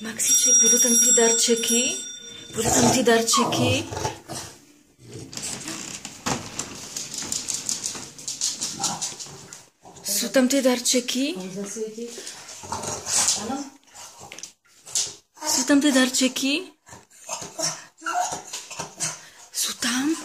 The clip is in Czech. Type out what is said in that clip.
Maxiček, budou tam ty darčeky? Budou tam ty darčeky? Jsou tam ty darčeky? Jsou tam ty darčeky? Jsou tam?